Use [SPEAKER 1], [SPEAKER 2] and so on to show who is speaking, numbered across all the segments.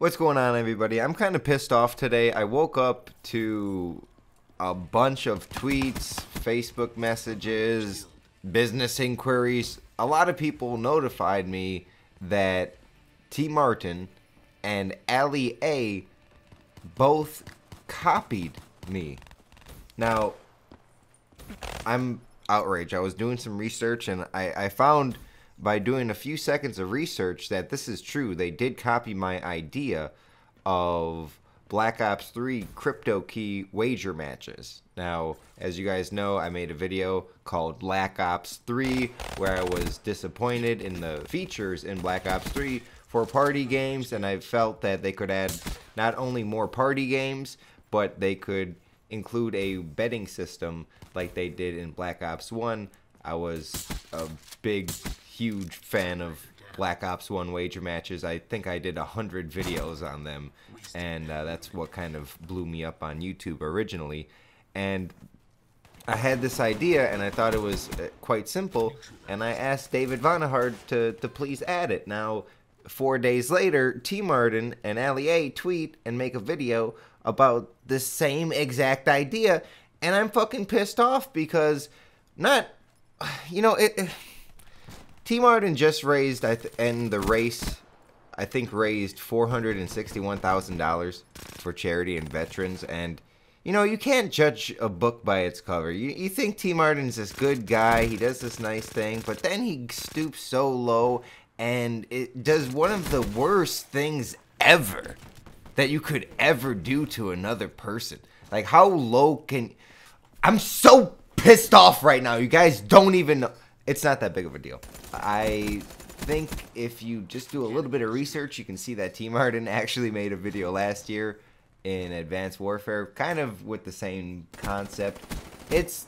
[SPEAKER 1] What's going on, everybody? I'm kind of pissed off today. I woke up to a bunch of tweets, Facebook messages, business inquiries. A lot of people notified me that TmarTn and Ali A both copied me. Now, I'm outraged. I was doing some research and I, I found by doing a few seconds of research that this is true. They did copy my idea of Black Ops 3 crypto key wager matches. Now, as you guys know, I made a video called Black Ops 3 where I was disappointed in the features in Black Ops 3 for party games, and I felt that they could add not only more party games, but they could include a betting system like they did in Black Ops 1. I was a big huge fan of Black Ops 1 wager matches. I think I did a hundred videos on them, and uh, that's what kind of blew me up on YouTube originally. And I had this idea, and I thought it was uh, quite simple, and I asked David Vonderhaar to, to please add it. Now, four days later, TmarTn and Ali A tweet and make a video about the same exact idea, and I'm fucking pissed off because not, you know, it, it TmarTn just raised, I th- and the race, I think, raised four hundred and sixty-one thousand dollars for charity and veterans. And you know, you can't judge a book by its cover. You, you think TmarTn's this good guy, he does this nice thing, but then he stoops so low and it does one of the worst things ever that you could ever do to another person. Like, how low can. I'm so pissed off right now. You guys don't even know it's not that big of a deal. I think if you just do a little bit of research, you can see that Team Martin actually made a video last year in Advanced Warfare, kind of with the same concept. It's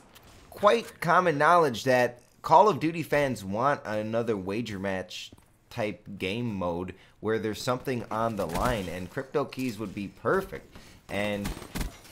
[SPEAKER 1] quite common knowledge that Call of Duty fans want another wager match type game mode where there's something on the line, and crypto keys would be perfect. And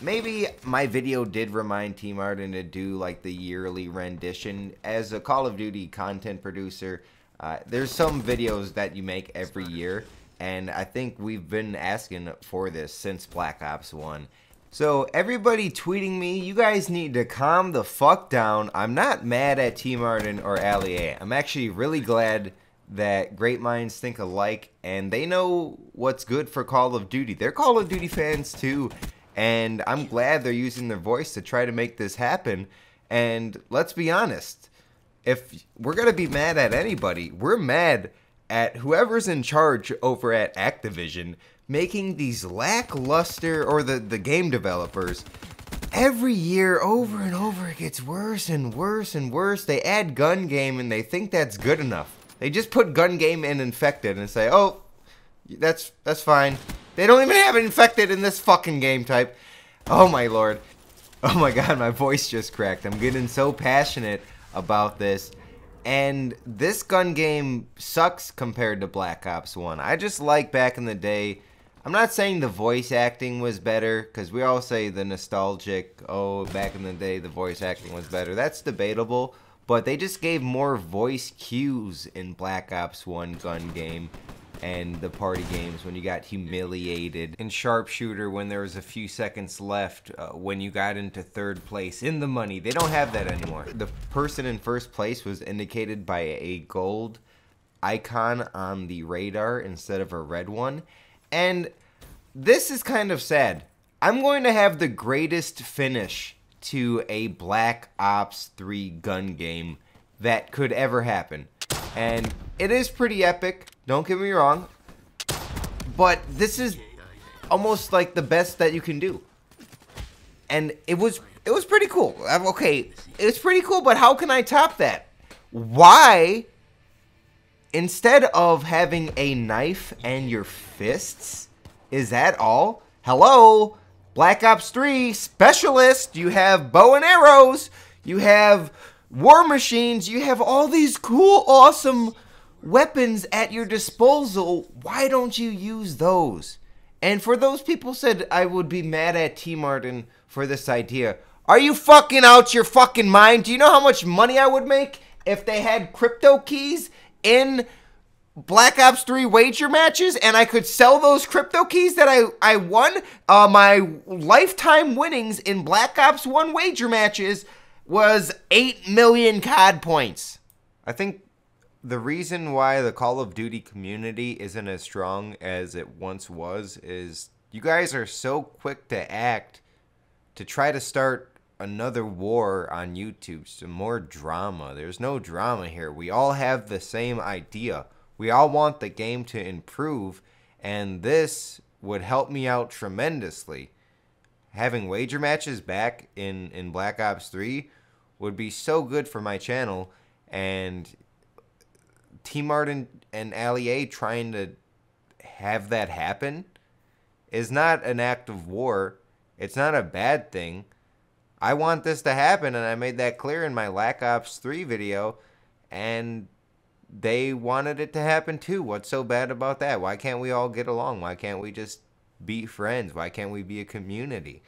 [SPEAKER 1] maybe my video did remind TmarTn to do like the yearly rendition. As a Call of Duty content producer, uh, there's some videos that you make every year, and I think we've been asking for this since Black Ops 1. So, everybody tweeting me, you guys need to calm the fuck down. I'm not mad at TmarTn or Ali A. I'm actually really glad that great minds think alike and they know what's good for Call of Duty. They're Call of Duty fans too and I'm glad they're using their voice to try to make this happen. And let's be honest, if we're going to be mad at anybody, we're mad at whoever's in charge over at Activision making these lackluster, or the, the game developers, every year over and over it gets worse and worse and worse. They add gun game and they think that's good enough. They just put gun game in infected and say, "Oh, that's that's fine. They don't even have infected in this fucking game type. Oh my lord. Oh my god, my voice just cracked. I'm getting so passionate about this. And this gun game sucks compared to Black Ops 1. I just like back in the day. I'm not saying the voice acting was better, because we all say the nostalgic, oh, back in the day the voice acting was better. That's debatable, but they just gave more voice cues in Black Ops 1 gun game and the party games when you got humiliated. In sharpshooter when there was a few seconds left uh, when you got into third place in the money they don't have that anymore. The person in first place was indicated by a gold icon on the radar instead of a red one. And this is kind of sad. I'm going to have the greatest finish to a black ops 3 gun game that could ever happen. And it is pretty epic don't get me wrong. But this is almost like the best that you can do. And it was it was pretty cool. Okay, it's pretty cool, but how can I top that? Why instead of having a knife and your fists, is that all? Hello? Black Ops 3 specialist, you have bow and arrows, you have war machines, you have all these cool awesome weapons at your disposal. Why don't you use those? And for those people said I would be mad at TmarTn for this idea. Are you fucking out your fucking mind? Do you know how much money I would make if they had crypto keys in Black Ops 3 wager matches and I could sell those crypto keys that I, I won. Uh, my lifetime winnings in Black Ops 1 wager matches was 8 million COD points. I think the reason why the Call of Duty community isn't as strong as it once was is you guys are so quick to act to try to start another war on YouTube, some more drama. There's no drama here. We all have the same idea. We all want the game to improve, and this would help me out tremendously. Having wager matches back in, in Black Ops 3 would be so good for my channel, and T and Ali A trying to have that happen is not an act of war. It's not a bad thing. I want this to happen, and I made that clear in my Black Ops 3 video, and they wanted it to happen too. What's so bad about that? Why can't we all get along? Why can't we just be friends? Why can't we be a community?